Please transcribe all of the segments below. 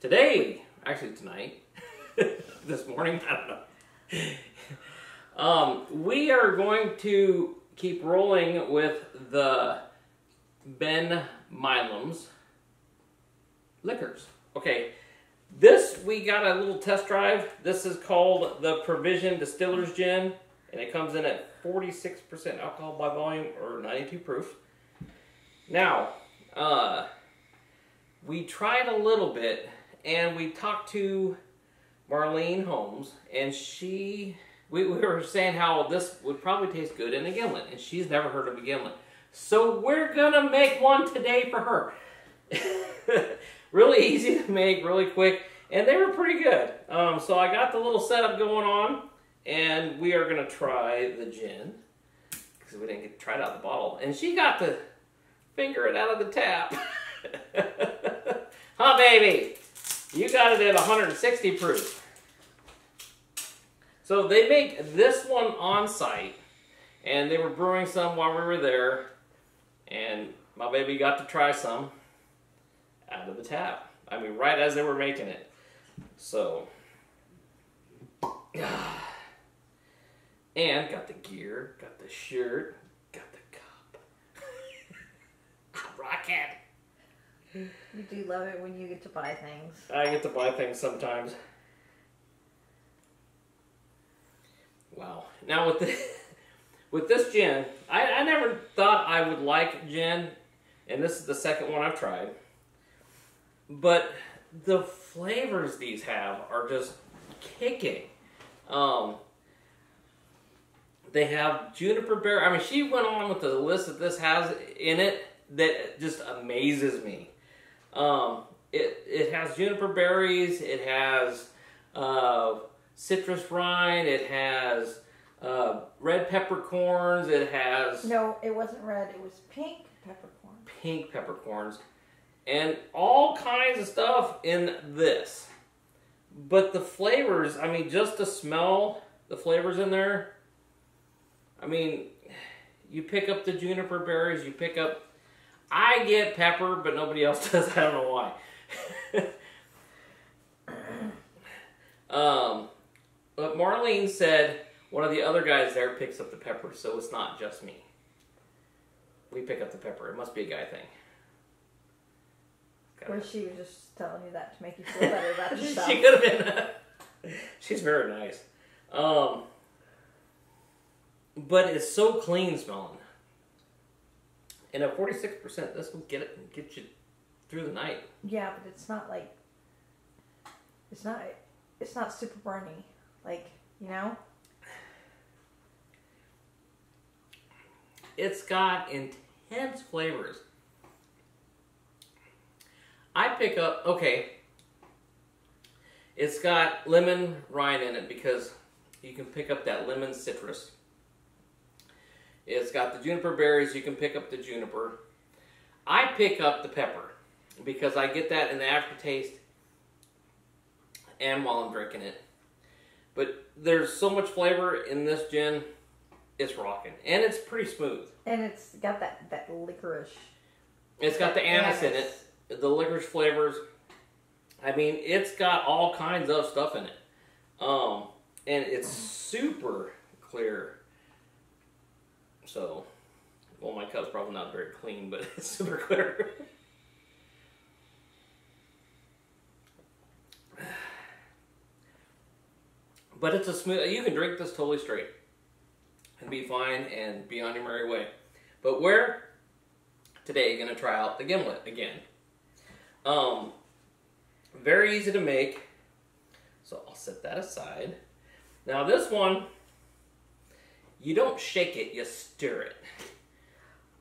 today, actually tonight, this morning, I don't know. Um, we are going to keep rolling with the Ben Milam's liquors. Okay, this we got a little test drive. This is called the Provision Distiller's Gin, and it comes in at 46% alcohol by volume or 92 proof. Now, uh, we tried a little bit, and we talked to Marlene Holmes, and she we, we were saying how this would probably taste good in a gimlet, and she's never heard of a gimlet. So we're gonna make one today for her. really easy to make, really quick, and they were pretty good. Um, so I got the little setup going on, and we are gonna try the gin because we didn't get to try it out of the bottle, and she got to finger it out of the tap. huh, baby? You got it at 160 proof. So they make this one on site, and they were brewing some while we were there, and my baby got to try some out of the tap. I mean, right as they were making it. So, and got the gear, got the shirt, got the cup. Rocket. You do love it when you get to buy things. I get to buy things sometimes. Wow. Now with the with this gin, I, I never thought I would like gin, and this is the second one I've tried. But the flavors these have are just kicking. Um, they have juniper berry. I mean, she went on with the list that this has in it that just amazes me. Um, it it has juniper berries. It has uh, citrus rind. It has uh, red peppercorns. It has No, it wasn't red. It was pink peppercorns. pink peppercorns, and all kinds of stuff in this. But the flavors, I mean, just to smell the flavors in there, I mean, you pick up the juniper berries, you pick up. I get pepper, but nobody else does. I don't know why. um, but Marlene said one of the other guys there picks up the pepper, so it's not just me. We pick up the pepper. It must be a guy thing. Or she was just telling you that to make you feel better about yourself. she could have been. She's very nice. Um, but it's so clean smelling. And at forty six percent, this will get it get you through the night. Yeah, but it's not like it's not it's not super burny. Like, you know? It's got intense flavors. I pick up okay. It's got lemon rind in it because you can pick up that lemon citrus. It's got the juniper berries, you can pick up the juniper. I pick up the pepper because I get that in the aftertaste and while I'm drinking it. But there's so much flavor in this gin, it's rocking. And it's pretty smooth. And it's got that, that licorice. It's got the anise in it, the licorice flavors. I mean, it's got all kinds of stuff in it. Um, and it's super clear. So, well, my cup's probably not very clean, but it's super clear. but it's a smooth. You can drink this totally straight and be fine and be on your merry way. But we're today going to try out the gimlet again. Um, very easy to make. So I'll set that aside. Now this one, you don't shake it, you stir it.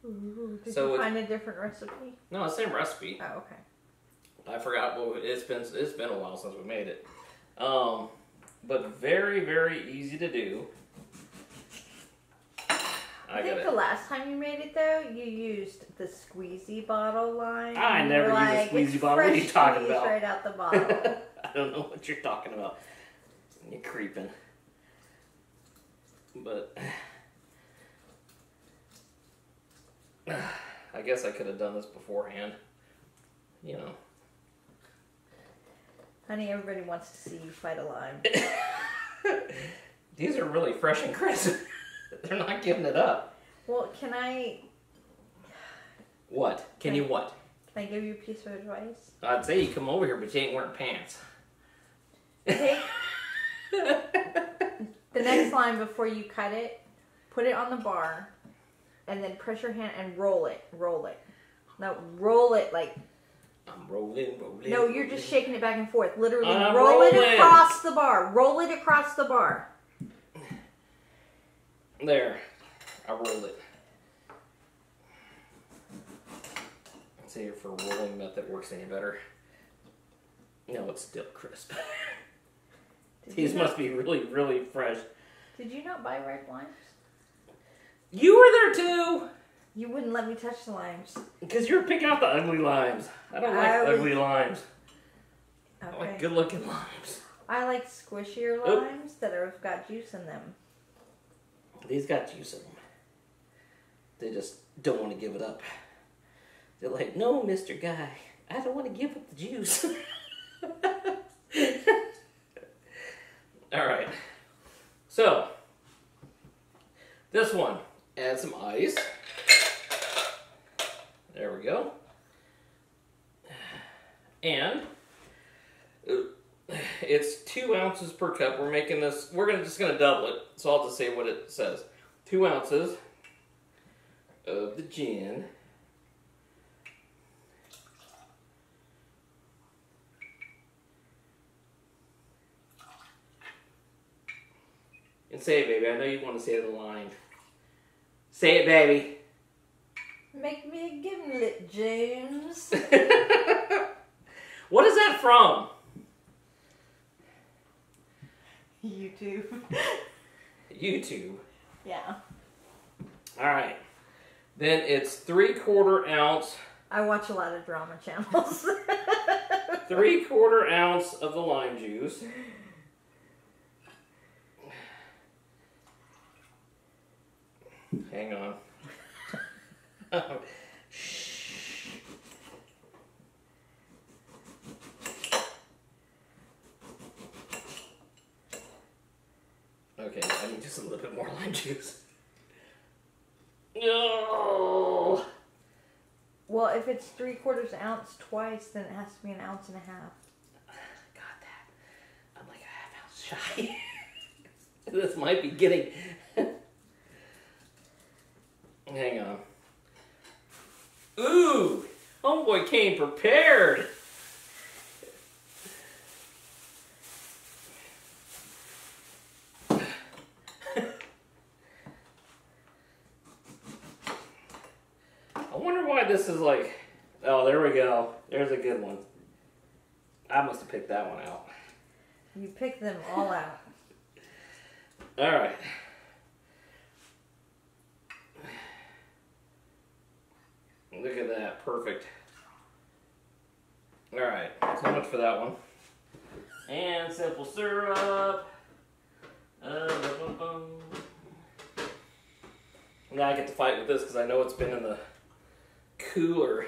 Ooh, did So you find a different recipe? No, same recipe. Oh, okay. I forgot. Well, it's been it's been a while since we made it. Um, but very very easy to do. I, I think the last time you made it though, you used the squeezy bottle line. I never use a squeezy bottle. What are you talking about?" Right out the bottle. I don't know what you're talking about. You're creeping. But I guess I could have done this beforehand. You know. Honey, everybody wants to see you fight a lime. These are really fresh and crisp. They're not giving it up. Well, can I What? Can you what? can I give you a piece of advice? I'd say you come over here, but you ain't wearing pants. Take the next line before you cut it, put it on the bar, and then press your hand and roll it. Roll it. No, roll it like I'm rolling, rolling. no, you're just shaking it back and forth. Literally, I'm roll it across the bar. Roll it across the bar. There. I rolled it. Let's see if a rolling method works any better. No, it's still crisp. Did These must be really, really fresh. did you not buy red limes? You were there too! You wouldn't let me touch the limes. Because you were picking out the ugly limes. I don't like I was- ugly limes. I Okay. like good looking limes. I like squishier Oop. limes that have got juice in them. These got juice in them. They just don't want to give it up. They're like, no, Mr. Guy, I don't want to give up the juice. All right. So, this one, add some ice. There we go. And it's two ounces per cup. We're making this. We're gonna just gonna double it. So I'll just say what it says. Two ounces of the gin. And say it, baby. I know you want to say the line. Say it, baby. Make me a gimlet, James. what is that from? YouTube. YouTube. yeah. All right. Then it's three quarter ounce, I watch a lot of drama channels. three quarter ounce of the lime juice. Hang on. Shh. Okay, I need just a little bit more lime juice. No. well, if it's three quarters ounce twice, then it has to be an ounce and a half. Got that. I'm like a half ounce shy. this might be getting. Hang on. Ooh, homeboy came prepared. I wonder why this is like. Oh, there we go. There's a good one. I must have picked that one out. You pick them all out. All right. Look at that, perfect. All right, so much for that one. And simple syrup. Uh. Now I get to fight with this because I know it's been in the cooler.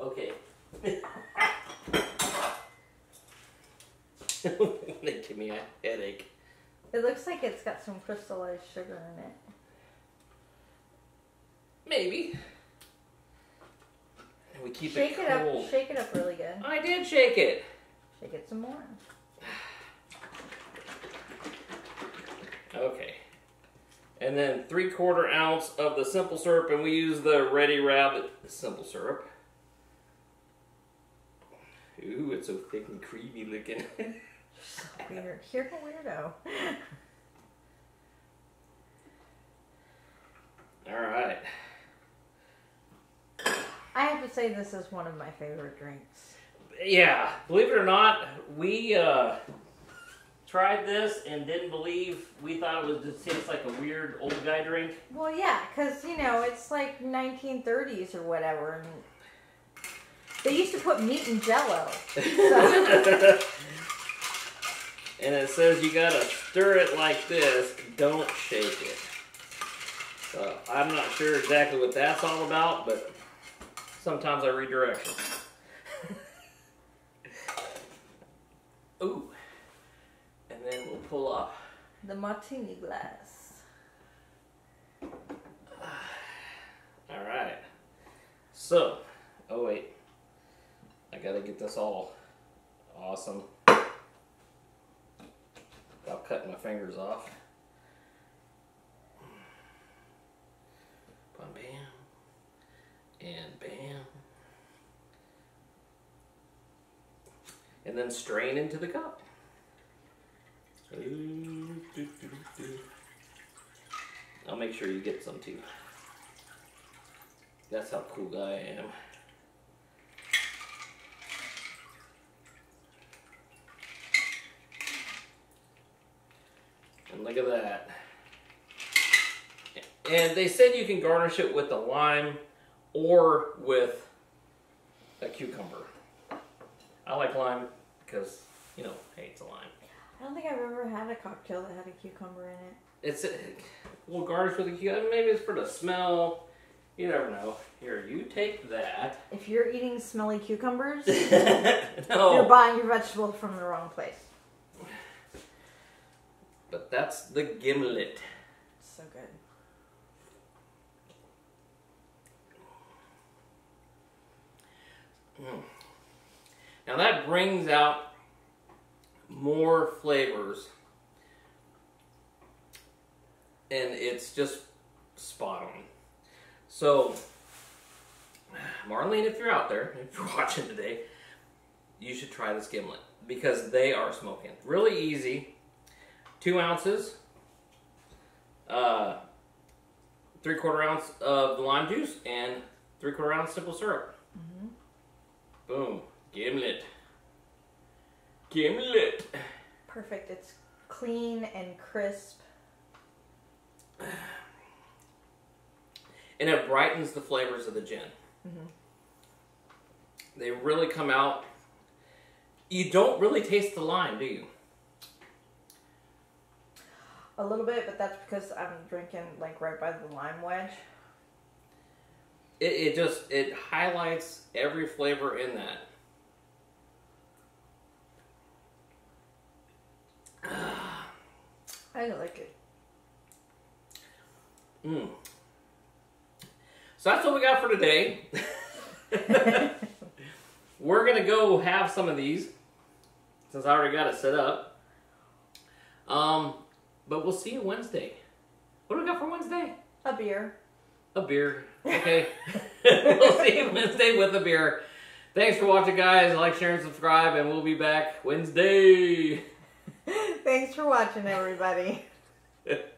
Okay. they give me a headache. It looks like it's got some crystallized sugar in it. Maybe. And we keep Shake it it cold. up. Shake it up really good. I did shake it. Shake it some more. Okay. And then three quarter ounce of the simple syrup, and we use the Ready Rabbit simple syrup. Ooh, it's so thick and creamy looking. Weird. You're a weirdo. All right. Say this is one of my favorite drinks. Yeah, believe it or not, we uh, tried this and didn't believe. We thought it was just tastes like a weird old guy drink. Well, yeah, because, you know, it's like 1930s or whatever. And they used to put meat in jello. So, and it says you gotta stir it like this, don't shake it. So I'm not sure exactly what that's all about, but sometimes I read directions. Ooh. And then we'll pull off. The martini glass. All right. So, oh wait. I gotta get this all awesome. Without cutting my fingers off. Bam, bam. And bam. And then strain into the cup. I'll make sure you get some too. That's how cool I am. And look at that. And they said you can garnish it with a lime or with a cucumber. I like lime because, you know, hey, it's a lime. I don't think I've ever had a cocktail that had a cucumber in it. It's a, we'll garnish with a cucumber. Maybe it's for the smell. You never know. Here, you take that. If you're eating smelly cucumbers, no. you're buying your vegetables from the wrong place. But that's the gimlet. So good. Mm. Now that brings out more flavors. And it's just spot on. So, Marlene, if you're out there, if you're watching today, you should try this gimlet because they are smoking. Really easy. Two ounces, uh, three quarter ounce of the lime juice, and three quarter ounce simple syrup. Boom. Gimlet. Gimlet. Perfect. It's clean and crisp. And it brightens the flavors of the gin. Mm-hmm. They really come out. You don't really taste the lime, do you? A little bit, but that's because I'm drinking like right by the lime wedge. It, it just it highlights every flavor in that. I like it. Mm. So that's what we got for today. We're gonna go have some of these since I already got it set up. Um, but we'll see you Wednesday. What do we got for Wednesday? A beer. A beer. Okay. we'll see you Wednesday with a beer. Thanks for watching, guys. Like, share, and subscribe, and we'll be back Wednesday. Thanks for watching, everybody.